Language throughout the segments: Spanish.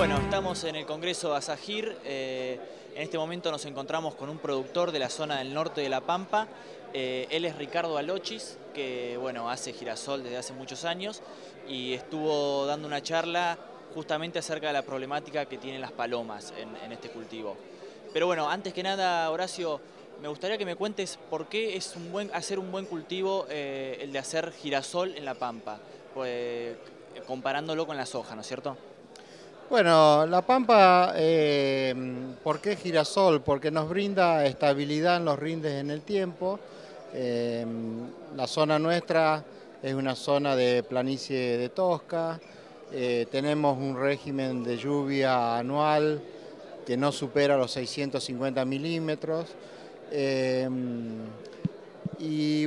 Bueno, estamos en el Congreso Asagir. Eh, en este momento nos encontramos con un productor de la zona del norte de La Pampa. Eh, él es Ricardo Alochis, que bueno, hace girasol desde hace muchos años y estuvo dando una charla justamente acerca de la problemática que tienen las palomas en, este cultivo. Pero bueno, antes que nada, Horacio, me gustaría que me cuentes por qué es un buen, hacer un buen cultivo eh, el de hacer girasol en La Pampa, pues, comparándolo con la soja, ¿no es cierto? Bueno, la pampa, eh, ¿por qué girasol? Porque nos brinda estabilidad en los rindes en el tiempo. Eh, la zona nuestra es una zona de planicie de tosca. Eh, tenemos un régimen de lluvia anual que no supera los 650 milímetros.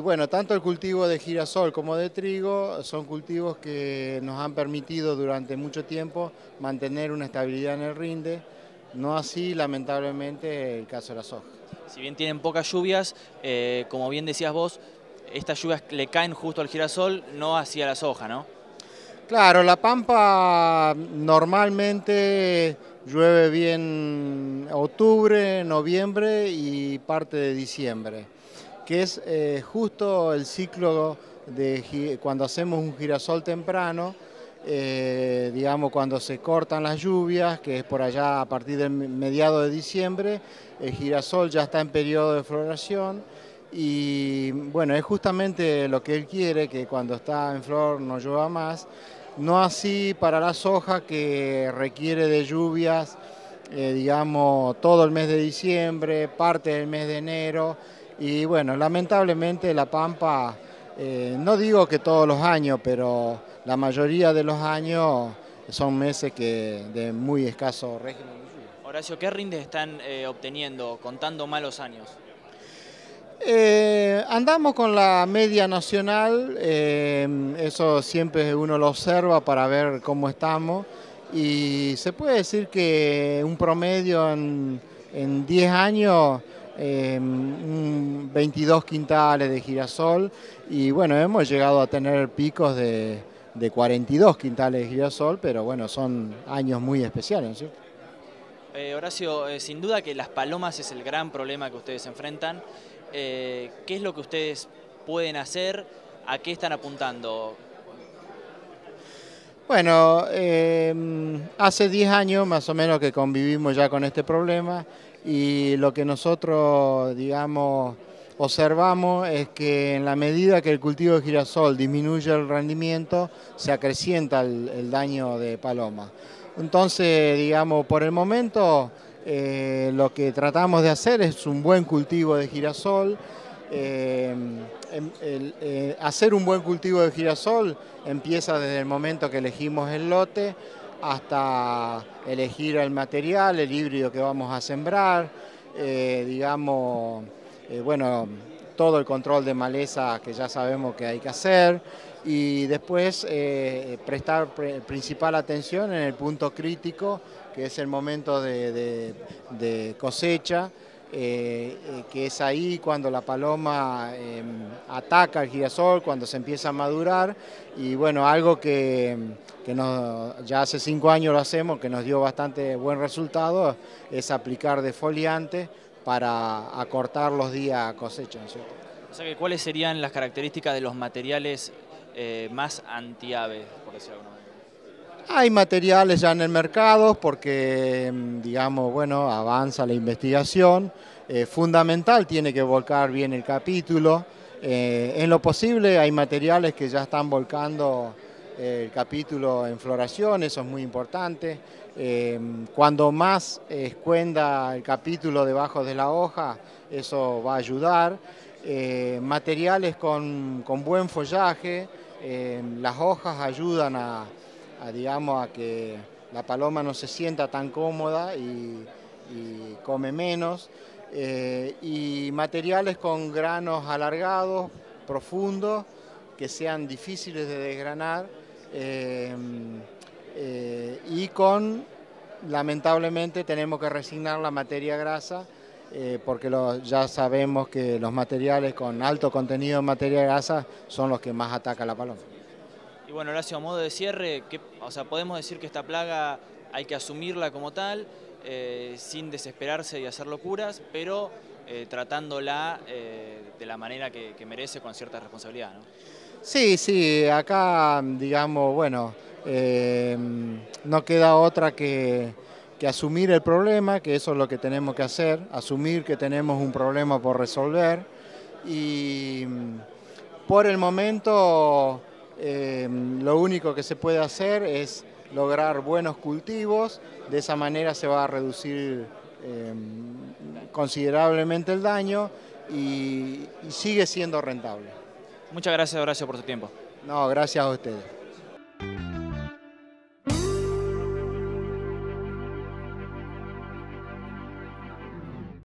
Bueno, tanto el cultivo de girasol como de trigo son cultivos que nos han permitido durante mucho tiempo mantener una estabilidad en el rinde, no así lamentablemente el caso de la soja. Si bien tienen pocas lluvias, eh, como bien decías vos, estas lluvias le caen justo al girasol, no hacia la soja, ¿no? Claro, la pampa normalmente llueve bien octubre, noviembre y parte de diciembre que es eh, justo el ciclo de cuando hacemos un girasol temprano, eh, digamos cuando se cortan las lluvias, que es por allá a partir del mediado de diciembre, el girasol ya está en periodo de floración y bueno, es justamente lo que él quiere, que cuando está en flor no llueva más, no así para la soja que requiere de lluvias, eh, digamos, todo el mes de diciembre, parte del mes de enero, y bueno, lamentablemente La Pampa, eh, no digo que todos los años, pero la mayoría de los años son meses que de muy escaso régimen Horacio, ¿qué rindes están eh, obteniendo contando malos años? Eh, andamos con la media nacional, eso siempre uno lo observa para ver cómo estamos y se puede decir que un promedio en, en 10 años 22 em, quintales de girasol y bueno, hemos llegado a tener picos de, 42 quintales de girasol, pero bueno, son años muy especiales. Eh, Horacio, eh, sin duda que las palomas es el gran problema que ustedes enfrentan. Eh, ¿Qué es lo que ustedes pueden hacer? ¿A qué están apuntando? Bueno, em, hace 10 años más o menos que convivimos ya con este problema y lo que nosotros, digamos, observamos es que en la medida que el cultivo de girasol disminuye el rendimiento, se acrecienta el, daño de paloma. Entonces, digamos, por el momento eh, lo que tratamos de hacer es un buen cultivo de girasol. Eh, em, eh, hacer un buen cultivo de girasol empieza desde el momento que elegimos el lote, hasta elegir el material, el híbrido que vamos a sembrar, eh, digamos, eh, bueno, todo el control de maleza que ya sabemos que hay que hacer y después eh, prestar principal atención en el punto crítico, que es el momento de cosecha, eh, eh, que es ahí cuando la paloma em, ataca el girasol, cuando se empieza a madurar y bueno, algo que, ya hace cinco años lo hacemos, que nos dio bastante buen resultado, es aplicar defoliante para acortar los días a cosecha. O sea que, ¿cuáles serían las características de los materiales eh, más antiaves, por decirlo alguna hay materiales ya en el mercado porque, mm, digamos, bueno, avanza la investigación. Eh, fundamental tiene que volcar bien el capítulo. Eh, en lo posible hay materiales que ya están volcando eh, el capítulo en floración, eso es muy importante. cuando más escuenda el capítulo debajo de la hoja, eso va a ayudar. materiales con, con, buen follaje, las hojas ayudan a digamos, a que la paloma no se sienta tan cómoda y, come menos. Eh, y materiales con granos alargados, profundos, que sean difíciles de desgranar eh, eh, y con, lamentablemente, tenemos que resignar la materia grasa porque ya sabemos que los materiales con alto contenido de materia grasa son los que más ataca la paloma bueno, Horacio, a modo de cierre, o sea, podemos decir que esta plaga hay que asumirla como tal, sin desesperarse y hacer locuras, pero tratándola de la manera que, merece con cierta responsabilidad. Sí, sí, acá, digamos, bueno, no queda otra que que asumir el problema, que eso es lo que tenemos que hacer, asumir que tenemos un problema por resolver y mm, por el momento eh, lo único que se puede hacer es lograr buenos cultivos, de esa manera se va a reducir eh, considerablemente el daño y, y sigue siendo rentable. Muchas gracias Horacio por su tiempo. No, gracias a ustedes.